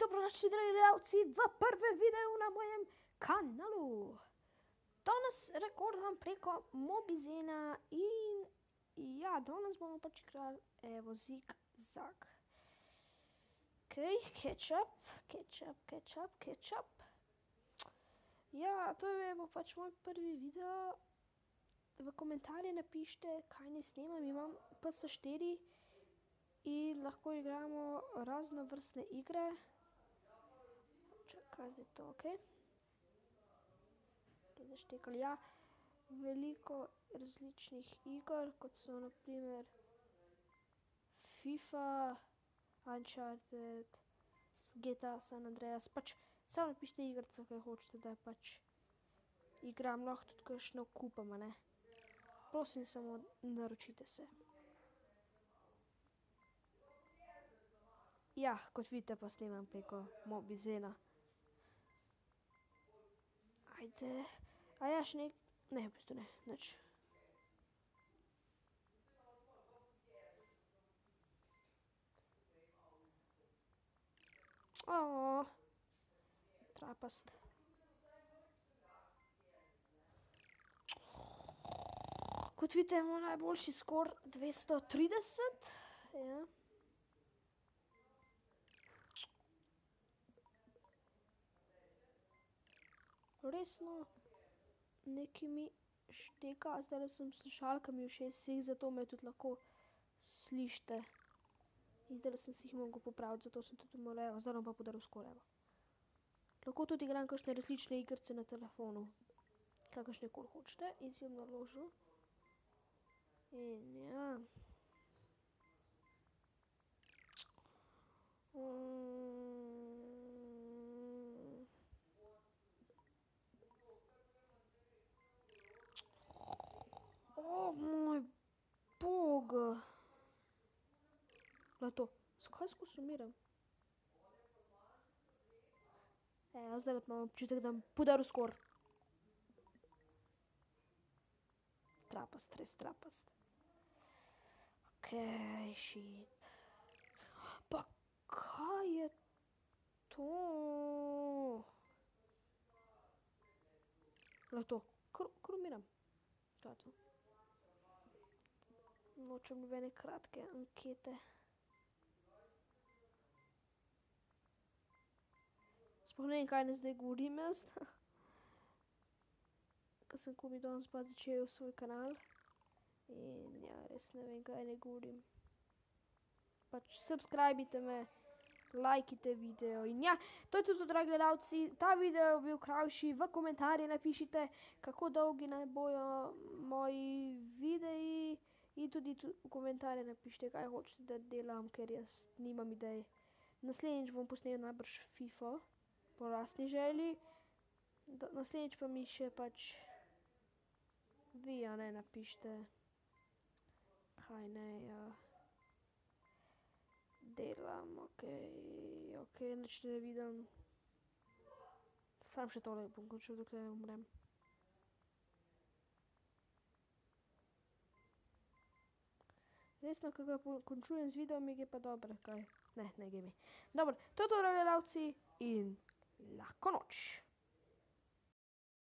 Dobrodošli, dragi gledalci, v prvem videu na mojem kanalu. Danes rekordam preko Mobizena in ja, danes bomo pač igrali evo zig-zag. Ok, ketchup, ketchup, ketchup, ketchup. Ja, to je bo pač moj prvi video. V komentarje napišite, kaj naj snemam, imam PS4 in lahko igramo raznovrstne igre. Čakaj, zdaj to, okej. Te zaštekali, ja. Veliko različnih iger, kot so na primer FIFA, Uncharted, GTA San Andreas, pač samo napišite igrico, ke hočete, da pač igram, lahko tudi kakšno kupim, a ne. Prosim, samo naročite se. Ja, kot vidite, pa snemam preko Mobizena. Ajde, še ne, v bistvu ne, nič. trapast. Kot vidite, moj najboljši dvesto trideset, ja. Resno, nekaj mi šteka, zdajle sem s slušalkami v ušesih, zato me tudi lahko slišite. In zdajle sem si jih mogel popraviti, zato sem tudi evo, zdaj bom pa podaril score, evo. Lahko tudi igram kakšne različne igrice na telefonu. Kakršnekoli hočete in si bom naložil. In ja. To, zakaj skozi umiram? zdajle pa imam občutek, da bom podaril score. Trapast, res trapast. Okej, šit. Pa kaj je to? Glej to, kar, kar umiram. To je to. Nočem nobene kratke ankete. Sploh ne vem, kaj naj zdaj govorim jaz. Ke sem komaj danes pa začel svoj kanal. In ja, res ne vem, kaj naj govorim. Pač subscribite me, lajkajte video in ja, to je to, dragi gledalci, ta video je bil krajši, v komentarje napišite, kako dolgi naj bojo moji videi. In tudi v komentarje napišite, kaj hočete, da delam, ker jaz nimam idej. Naslednjič bom posnel najbrž Fifo po lastni želji. naslednjič pa mi še pač vi, a ne, napišite, kaj naj delam, okej, okej, nič ne vidim. Samo še tole bom končal, dokler ne umrem. Resno, ga končujem z videom, mi gre pa dobro, kaj? Ne, ne gre mi. Dobro, to je to, gledalci, in lahko noč.